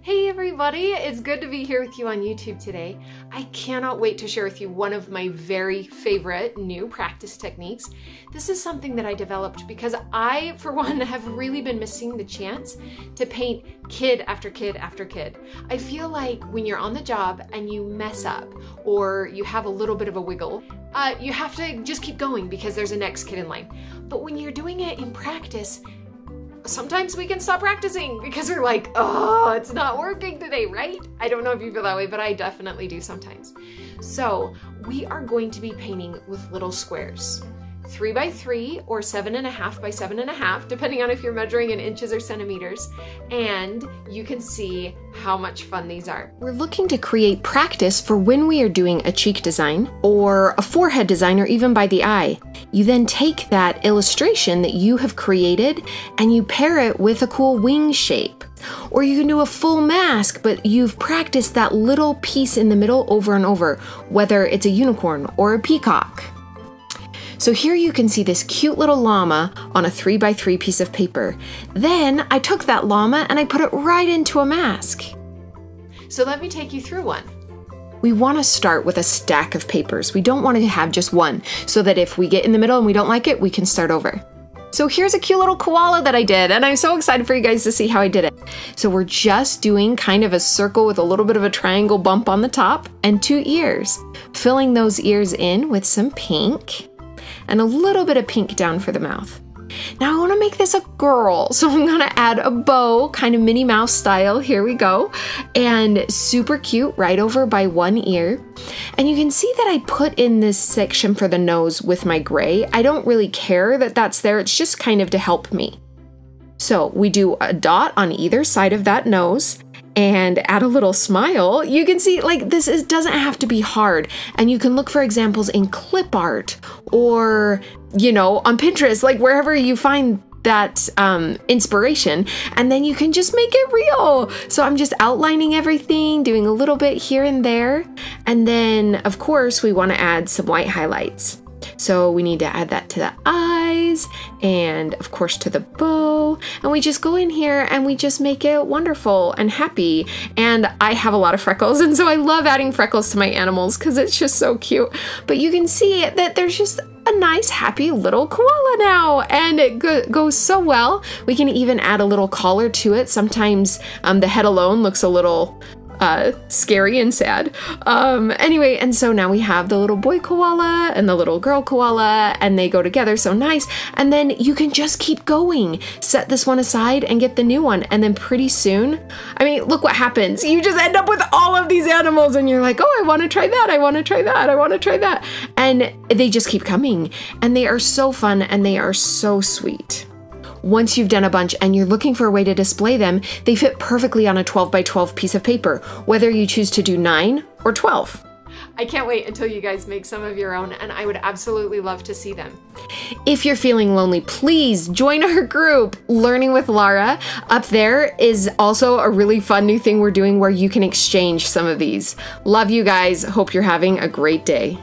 Hey everybody, it's good to be here with you on YouTube today. I cannot wait to share with you one of my very favorite new practice techniques. This is something that I developed because I, for one, have really been missing the chance to paint kid after kid after kid. I feel like when you're on the job and you mess up or you have a little bit of a wiggle, uh, you have to just keep going because there's a next kid in line. But when you're doing it in practice, sometimes we can stop practicing because we're like, oh, it's not working today, right? I don't know if you feel that way, but I definitely do sometimes. So we are going to be painting with little squares three by three or seven and a half by seven and a half, depending on if you're measuring in inches or centimeters. And you can see how much fun these are. We're looking to create practice for when we are doing a cheek design or a forehead design or even by the eye. You then take that illustration that you have created and you pair it with a cool wing shape. Or you can do a full mask, but you've practiced that little piece in the middle over and over, whether it's a unicorn or a peacock. So here you can see this cute little llama on a 3x3 piece of paper. Then I took that llama and I put it right into a mask. So let me take you through one. We want to start with a stack of papers. We don't want to have just one, so that if we get in the middle and we don't like it, we can start over. So here's a cute little koala that I did, and I'm so excited for you guys to see how I did it. So we're just doing kind of a circle with a little bit of a triangle bump on the top and two ears. Filling those ears in with some pink and a little bit of pink down for the mouth. Now I want to make this a girl, so I'm to add a bow, kind of Minnie Mouse style. Here we go. And super cute right over by one ear. And you can see that I put in this section for the nose with my gray. I don't really care that that's there. It's just kind of to help me. So we do a dot on either side of that nose and add a little smile, you can see like this is, doesn't have to be hard. And you can look for examples in clip art or, you know, on Pinterest, like wherever you find that um, inspiration, and then you can just make it real. So I'm just outlining everything, doing a little bit here and there. And then, of course, we want to add some white highlights. So we need to add that to the eyes and of course to the bow. And we just go in here and we just make it wonderful and happy. And I have a lot of freckles and so I love adding freckles to my animals because it's just so cute. But you can see that there's just a nice happy little koala now and it go goes so well we can even add a little collar to it sometimes um, the head alone looks a little uh, scary and sad. Um, anyway, and so now we have the little boy koala and the little girl koala, and they go together so nice. And then you can just keep going. Set this one aside and get the new one. And then pretty soon, I mean, look what happens. You just end up with all of these animals, and you're like, oh, I want to try that. I want to try that. I want to try that. And they just keep coming. And they are so fun and they are so sweet once you've done a bunch and you're looking for a way to display them, they fit perfectly on a 12 by 12 piece of paper, whether you choose to do 9 or 12. I can't wait until you guys make some of your own, and I would absolutely love to see them. If you're feeling lonely, please join our group, Learning with Laura. Up there is also a really fun new thing we're doing where you can exchange some of these. Love you guys. Hope you're having a great day.